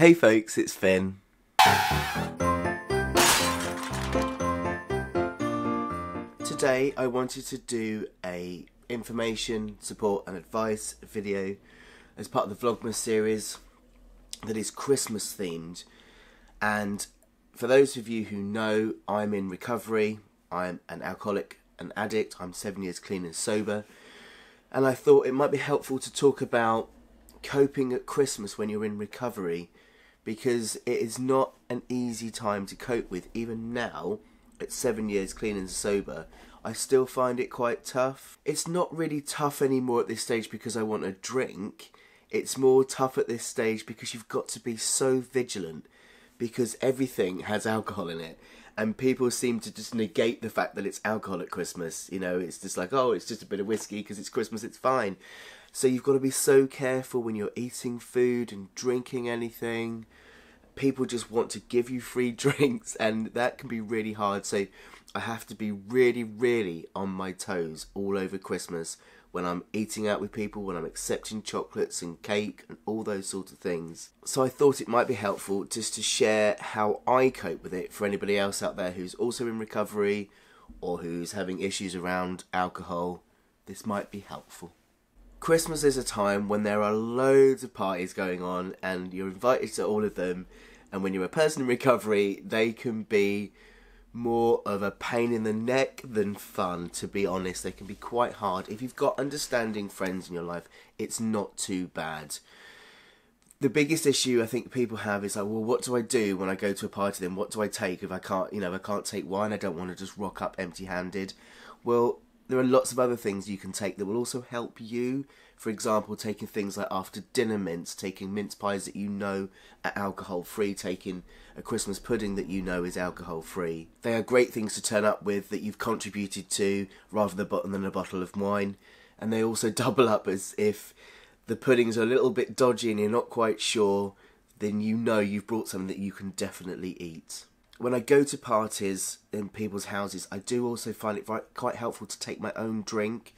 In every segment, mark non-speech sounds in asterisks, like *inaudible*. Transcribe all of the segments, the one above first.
Hey folks, it's Finn. Today I wanted to do a information, support and advice video as part of the Vlogmas series that is Christmas themed. And for those of you who know, I'm in recovery. I'm an alcoholic, an addict. I'm seven years clean and sober. And I thought it might be helpful to talk about coping at Christmas when you're in recovery because it is not an easy time to cope with. Even now, at seven years clean and sober, I still find it quite tough. It's not really tough anymore at this stage because I want a drink. It's more tough at this stage because you've got to be so vigilant because everything has alcohol in it. And people seem to just negate the fact that it's alcohol at Christmas. You know, it's just like, oh, it's just a bit of whiskey because it's Christmas, it's fine. So you've got to be so careful when you're eating food and drinking anything. People just want to give you free *laughs* drinks, and that can be really hard. So I have to be really, really on my toes all over Christmas when I'm eating out with people, when I'm accepting chocolates and cake and all those sorts of things. So I thought it might be helpful just to share how I cope with it for anybody else out there who's also in recovery or who's having issues around alcohol. This might be helpful. Christmas is a time when there are loads of parties going on and you're invited to all of them. And when you're a person in recovery, they can be more of a pain in the neck than fun, to be honest. They can be quite hard. If you've got understanding friends in your life, it's not too bad. The biggest issue I think people have is like, well, what do I do when I go to a party? Then what do I take if I can't, you know, I can't take wine? I don't want to just rock up empty-handed. Well, there are lots of other things you can take that will also help you. For example, taking things like after dinner mints, taking mince pies that you know are alcohol free, taking a Christmas pudding that you know is alcohol free. They are great things to turn up with that you've contributed to rather than a bottle of wine. And they also *laughs* double up as if the puddings are a little bit dodgy and you're not quite sure, then you know you've brought something that you can definitely eat when I go to parties in people's houses, I do also find it quite helpful to take my own drink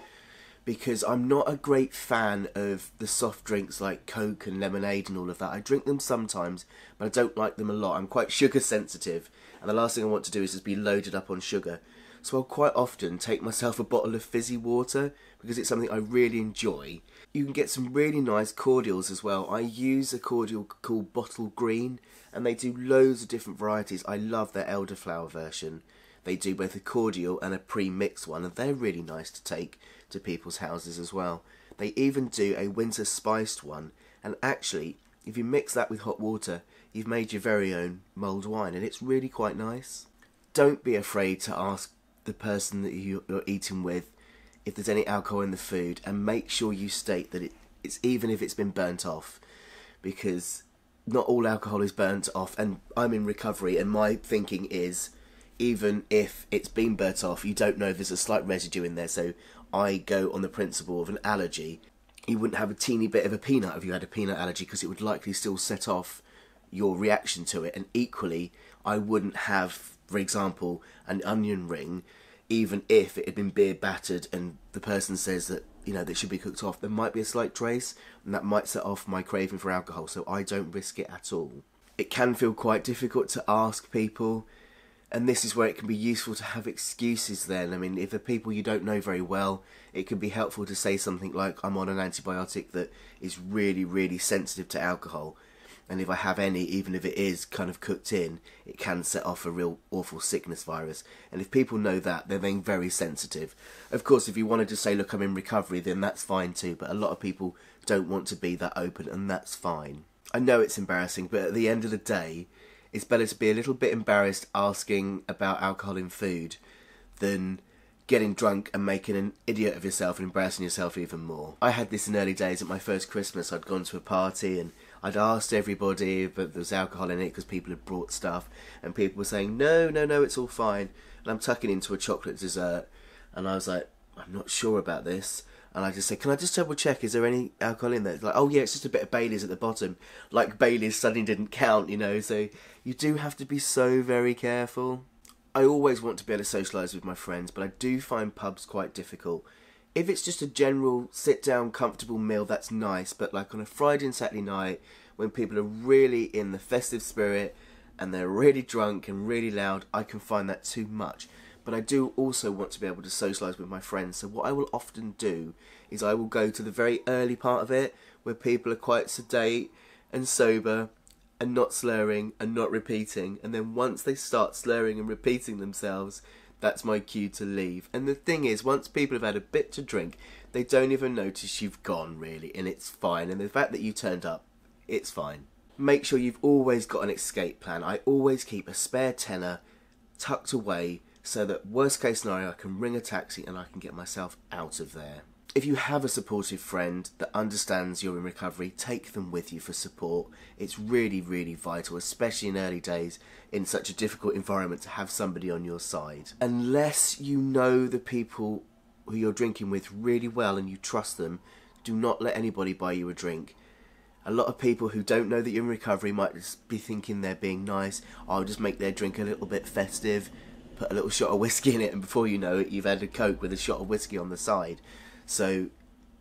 because I'm not a great fan of the soft drinks like Coke and lemonade and all of that. I drink them sometimes, but I don't like them a lot. I'm quite sugar sensitive, and the last thing I want to do is just be loaded up on sugar. So I'll quite often take myself a bottle of fizzy water because it's something I really enjoy. You can get some really nice cordials as well. I use a cordial called Bottle Green and they do loads of different varieties. I love their elderflower version. They do both a cordial and a pre-mixed one and they're really nice to take to people's houses as well. They even do a winter spiced one and actually if you mix that with hot water you've made your very own mulled wine and it's really quite nice. Don't be afraid to ask the person that you're eating with if there's any alcohol in the food and make sure you state that it, it's even if it's been burnt off because not all alcohol is burnt off and I'm in recovery and my thinking is even if it's been burnt off you don't know if there's a slight residue in there. So I go on the principle of an allergy. You wouldn't have a teeny bit of a peanut if you had a peanut allergy because it would likely still set off your reaction to it. And equally I wouldn't have for example, an onion ring, even if it had been beer battered and the person says that you know that should be cooked off, there might be a slight trace, and that might set off my craving for alcohol. So I don't risk it at all. It can feel quite difficult to ask people, and this is where it can be useful to have excuses. Then, I mean, if the people you don't know very well, it can be helpful to say something like, "I'm on an antibiotic that is really, really sensitive to alcohol." And if I have any, even if it is kind of cooked in, it can set off a real awful sickness virus. And if people know that, they're then very sensitive. Of course, if you wanted to say, look, I'm in recovery, then that's fine too, but a lot of people don't want to be that open, and that's fine. I know it's embarrassing, but at the end of the day, it's better to be a little bit embarrassed asking about alcohol in food than getting drunk and making an idiot of yourself and embarrassing yourself even more. I had this in early days at my first Christmas. I'd gone to a party and I'd asked everybody, but there was alcohol in it because people had brought stuff, and people were saying, no, no, no, it's all fine. And I'm tucking into a chocolate dessert, and I was like, I'm not sure about this. And I just said, can I just double check, is there any alcohol in there? Like, oh yeah, it's just a bit of Bailey's at the bottom. Like Bailey's suddenly didn't count, you know, so you do have to be so very careful. I always want to be able to socialise with my friends, but I do find pubs quite difficult if it's just a general sit down comfortable meal that's nice but like on a friday and saturday night when people are really in the festive spirit and they're really drunk and really loud, I can find that too much. But I do also want to be able to socialise with my friends. So what I will often do is I will go to the very early part of it where people are quite sedate and sober and not slurring and not repeating. And then once they start slurring and repeating themselves, that's my cue to leave. And the thing is, once people have had a bit to drink, they don't even notice you've gone, really, and it's fine. And the fact that you turned up, it's fine. Make sure you've always got an escape plan. I always keep a spare tenner tucked away so that, worst case scenario, I can ring a taxi and I can get myself out of there if you have a supportive friend that understands you're in recovery, take them with you for support. It's really, really vital, especially in early days in such a difficult environment, to have somebody on your side. Unless you know the people who you're drinking with really well and you trust them, do not let anybody buy you a drink. A lot of people who don't know that you're in recovery might just be thinking they're being nice. I'll just make their drink a little bit festive, put a little shot of whiskey in it, and before you know it, you've had a Coke with a shot of whiskey on the side. So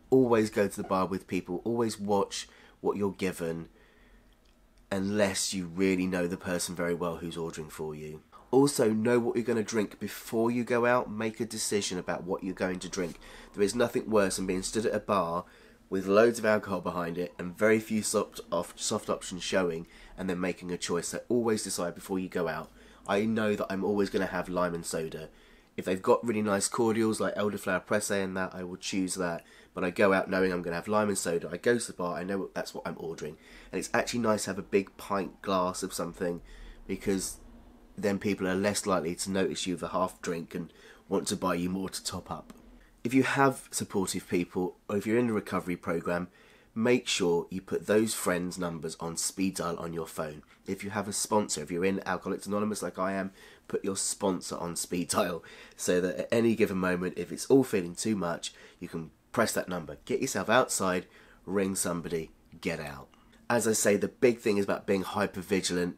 always go to the bar with people, always watch what you're given unless you really know the person very well who's ordering for you. Also, know what you're going to drink before you go out. Make a decision about what you're going to drink. There is nothing worse than being stood at a bar with loads of alcohol behind it and very few soft, soft options showing, and then making a choice. So always decide before you go out. I know that I'm always going to have lime and soda if they've got really nice cordials like elderflower presse and that, I will choose that. But I go out knowing I'm going to have lime and soda. I go to the bar, I know that's what I'm ordering. And it's actually nice to have a big pint glass of something because then people are less likely to notice you with a half drink and want to buy you more to top up. If you have supportive people or if you're in a recovery program, make sure you put those friends' numbers on speed dial on your phone. If you have a sponsor, if you're in Alcoholics Anonymous like I am, put your sponsor on speed dial so that at any given moment, if it's all feeling too much, you can press that number. Get yourself outside, ring somebody, get out. As I say, the big thing is about being hyper vigilant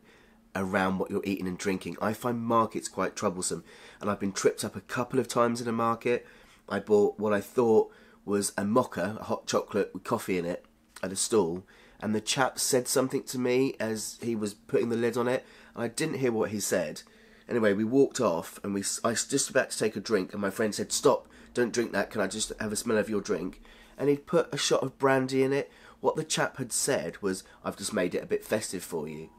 around what you're eating and drinking. I find markets quite troublesome, and I've been tripped up a couple of times in a market. I bought what I thought was a mocha, a hot chocolate with coffee in it, at a stall, and the chap said something to me as he was putting the lid on it, and I didn't hear what he said. Anyway, we walked off, and we I was just about to take a drink, and my friend said, "Stop! Don't drink that. Can I just have a smell of your drink?" And he'd put a shot of brandy in it. What the chap had said was, "I've just made it a bit festive for you."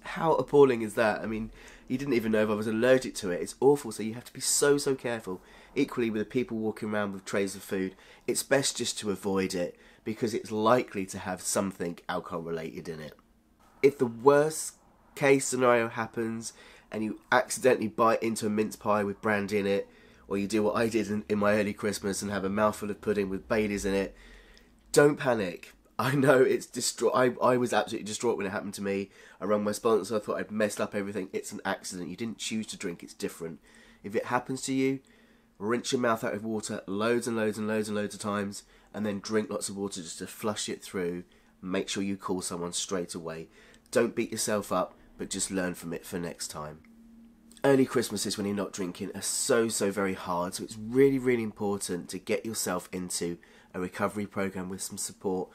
How appalling is that? I mean, he didn't even know if I was allergic to it. It's awful, so you have to be so, so careful. Equally, with the people walking around with trays of food, it's best just to avoid it because it's likely to have something alcohol related in it. If the worst case scenario happens and you accidentally bite into a mince pie with brandy in it, or you do what I did in, in my early Christmas and have a mouthful of pudding with Baileys in it, don't panic. *laughs* I know it's distraught. I, I was absolutely distraught when it happened to me. I rang my sponsor. I thought I'd messed up everything. It's an accident. You didn't choose to drink. It's different. If it happens to you, rinse your mouth out of water loads and loads and loads and loads of times, and then drink lots of water just to flush it through. Make sure you call someone straight away. Don't beat yourself up, but just learn from it for next time. Early Christmases when you're not drinking are so, so very hard, so it's really, really important to get yourself into a recovery program with some support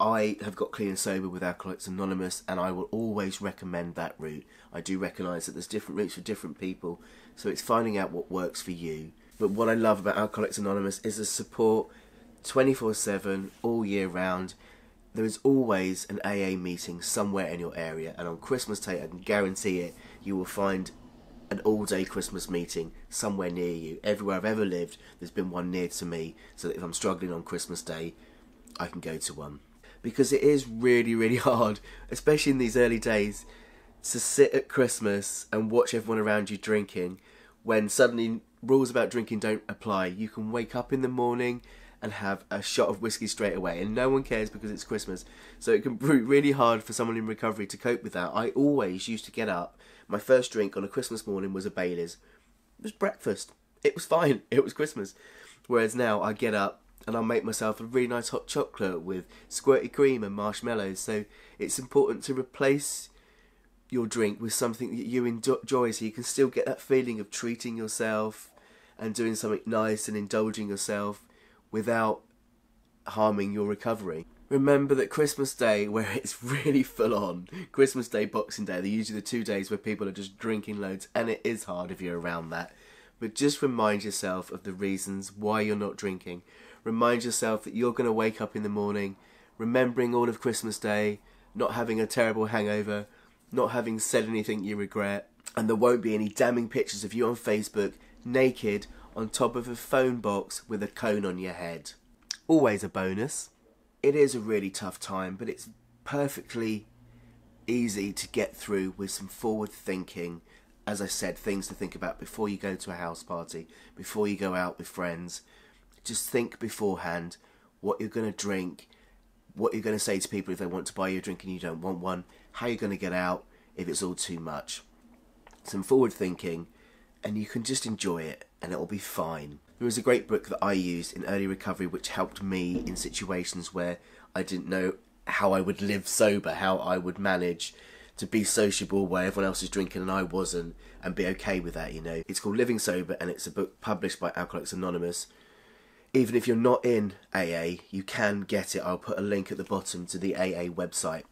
I have got clean and sober with Alcoholics Anonymous, and I will always recommend that route. I do recognise that there's different routes for different people, so it's finding out what works for you. But what I love about Alcoholics Anonymous is the support 24 7, all year round. There is always an AA meeting somewhere in your area, and on Christmas Day, I can guarantee it, you will find an all day Christmas meeting somewhere near you. Everywhere I've ever lived, there's been one near to me, so that if I'm struggling on Christmas Day, I can go to one because it is really, really *laughs* hard, especially in these early days, to sit at Christmas and watch everyone around you drinking when suddenly rules about drinking don't apply. You can wake up in the morning and have a shot of whiskey straight away, and no one cares because it's Christmas. So it can be really hard for someone in recovery to cope with that. I always used to get up. My first drink on a Christmas morning was a Bailey's. It was breakfast. It was fine. *laughs* It was Christmas. Whereas now I get up, and I'll make myself a really nice hot chocolate with squirty cream and marshmallows. So it's important to replace your drink with something that you enjoy so you can still get that feeling of treating yourself and doing something nice and indulging yourself without harming your recovery. remember that Christmas Day, where *laughs* it's really full on, Christmas Day, Boxing Day, they're usually the two days where people are just drinking loads, and it is hard if you're around that. But just remind yourself of the reasons why you're not drinking. Remind yourself that you're going to wake up in the morning remembering all of Christmas Day, not having a terrible hangover, not having said anything you regret, and there won't be any damning pictures of you on Facebook naked on top of a phone box with a cone on your head. Always a bonus. It is a really tough time, but it's perfectly easy to get through with some forward thinking. As I said, things to think about before you go to a house party, before you go out with friends. Just think beforehand what you're going to drink, what you're going to say to people if they want to buy you a drink and you don't want one, how you're going to get out if it's all too much. Some forward thinking, and you can just enjoy it and it'll be fine. There was a great book that I used in early recovery which helped me in situations where I didn't know how I would live sober, how I would manage to be sociable where everyone else is drinking and I wasn't, and be okay with that, you know. It's called Living Sober and it's a book published by Alcoholics Anonymous even if you're not in AA, you can get it. I'll put a link at the bottom to the AA website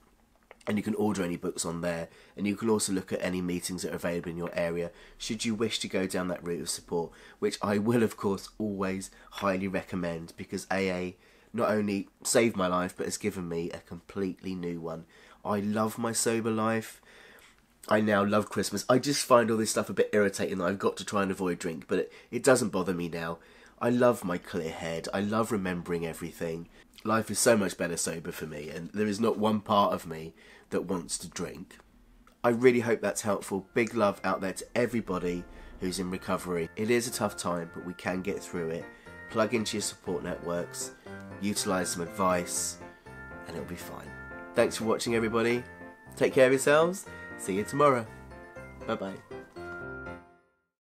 and you can order any books on there and you can also look at any meetings that are available in your area should you wish to go down that route of support which i will of course always highly recommend because aa not only saved my life but has given me a completely new one i love my sober life i now love christmas i just find all this stuff a bit irritating that i've got to try and avoid drink but it, it doesn't bother me now I love my clear head. I love remembering everything. Life is so much better sober for me, and there is not one part of me that wants to drink. I really hope that's helpful. Big love out there to everybody who's in recovery. It is a tough time, but we can get through it. Plug into your support networks, utilize some advice, and it'll be fine. Thanks for watching, everybody. Take care of yourselves. See you tomorrow. Bye bye.